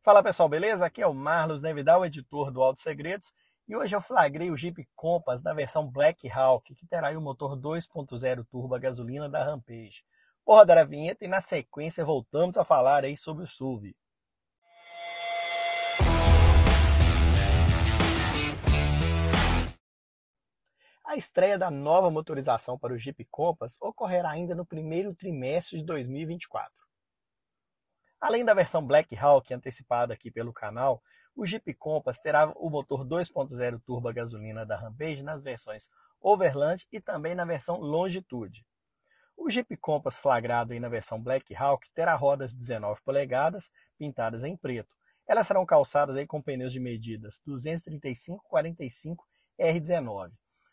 Fala pessoal, beleza? Aqui é o Marlos Nevidal, editor do Auto Segredos, e hoje eu flagrei o Jeep Compass na versão Black Hawk, que terá o motor 2.0 turbo a gasolina da Rampage. Vou rodar a vinheta e na sequência voltamos a falar aí sobre o SUV. A estreia da nova motorização para o Jeep Compass ocorrerá ainda no primeiro trimestre de 2024. Além da versão Black Hawk antecipada aqui pelo canal, o Jeep Compass terá o motor 2.0 turbo gasolina da Rampage nas versões Overland e também na versão Longitude. O Jeep Compass flagrado aí na versão Black Hawk terá rodas 19 polegadas pintadas em preto. Elas serão calçadas aí com pneus de medidas 235-45 R19.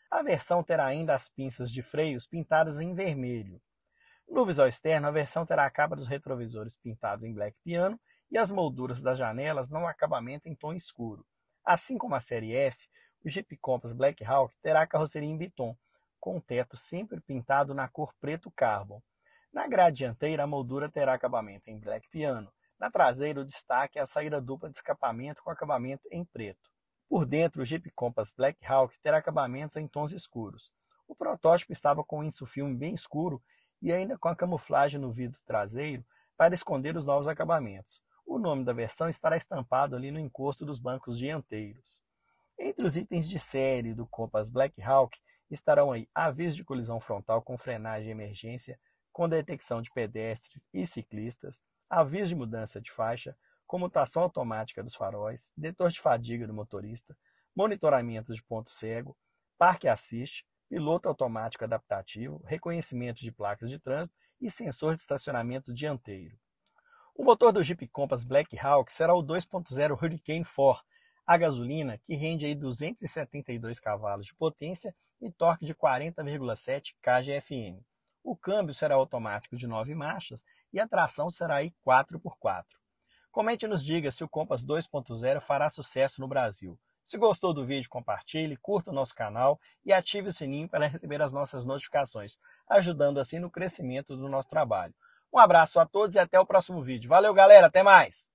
A versão terá ainda as pinças de freios pintadas em vermelho. No visual externo, a versão terá a capa dos retrovisores pintados em black piano e as molduras das janelas no acabamento em tom escuro. Assim como a série S, o Jeep Compass Black Hawk terá carroceria em biton, com o teto sempre pintado na cor preto carbon. Na grade dianteira, a moldura terá acabamento em black piano. Na traseira, o destaque é a saída dupla de escapamento com acabamento em preto. Por dentro, o Jeep Compass Black Hawk terá acabamentos em tons escuros. O protótipo estava com um insufilme bem escuro e ainda com a camuflagem no vidro traseiro para esconder os novos acabamentos. O nome da versão estará estampado ali no encosto dos bancos dianteiros. Entre os itens de série do Compass Black Hawk estarão aí aviso de colisão frontal com frenagem de emergência, com detecção de pedestres e ciclistas, aviso de mudança de faixa, comutação automática dos faróis, detor de fadiga do motorista, monitoramento de ponto cego, parque assist, piloto automático adaptativo, reconhecimento de placas de trânsito e sensor de estacionamento dianteiro. O motor do Jeep Compass Black Hawk será o 2.0 Hurricane 4 a gasolina, que rende aí 272 cavalos de potência e torque de 40,7 kgfm. O câmbio será automático de 9 marchas e a tração será aí 4x4. Comente e nos diga se o Compass 2.0 fará sucesso no Brasil. Se gostou do vídeo, compartilhe, curta o nosso canal e ative o sininho para receber as nossas notificações, ajudando assim no crescimento do nosso trabalho. Um abraço a todos e até o próximo vídeo. Valeu, galera, até mais!